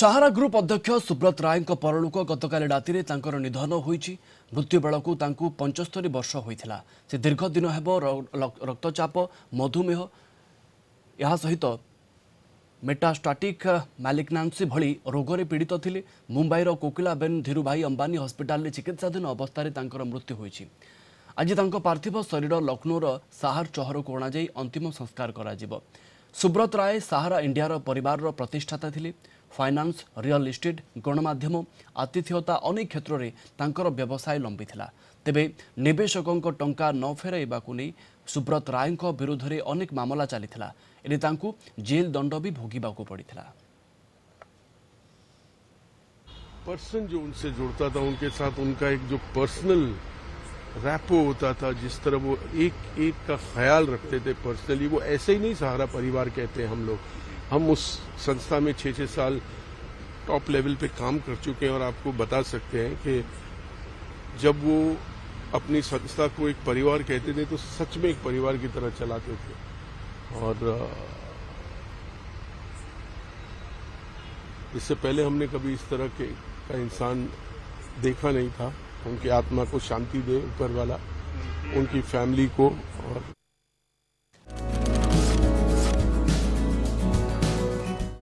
Sahara group অধ্যক্ষ সুব্রত রায়ঙ্ পরলোক গতকাল রাতে তাঁর নিধন হয়েছে মৃত্যুবেলক তাঁকু পঞ্চস্তরি বর্ষ হয়েছিল সে দীর্ঘদিন হব রক্তচাপ মধুমেহ এসহিত মেটাস্টাটিক ম্যালিগনান্সি ভি রোগরে পীড়িত লে মুম্বাইর কোকিলাবেন ধীরুভাই অম্বানী হসপিটালে চিকিৎসাধীন অবস্থায় তাঁর মৃত্যু হয়েছে আজ তাঁর পার্থিব শরীর লক্ষ্ণৌর সাহার চহরকু অণাযাই অন্তিম সংস্কার করা সুব্রত রায় সাহারা ইন্ডিয়ার পরিবারর প্রতিষ্ঠাতা লে ফাইনান্স রিয়েল ইষ্টেট গণমাধ্যম আতিথ্যতা অনেক ক্ষেত্রে তাঁর ব্যবসায় লম্বি লা তেবে নিবেশকঙ্ টঙ্কা ন ফেরাইবাকু নেই সুব্রত রায়ঙ্ বিরুদ্ধে অনেক মামলা চাল এনে তাঁকু জেল দণ্ড বি ভোগবাকু পড়ি पर्सन जो उनसे जुड़ता था उनके साथ उनका एक जो पर्सनल रैपो होता था जिस तरह वो एक एक का ख्याल रखते थे पर्सनली वो ऐसे ही नहीं सहारा परिवार कहते हैं हम लोग हम उस संस्था में छः छः साल टॉप लेवल पे काम कर चुके हैं और आपको बता सकते हैं कि जब वो अपनी संस्था को एक परिवार कहते थे तो सच में एक परिवार की तरह चलाते थे। और इससे पहले हमने कभी इस तरह के का इंसान देखा नहीं था। उनकी आत्मा को शांति दे ऊपर वाला उनकी फैमिली को और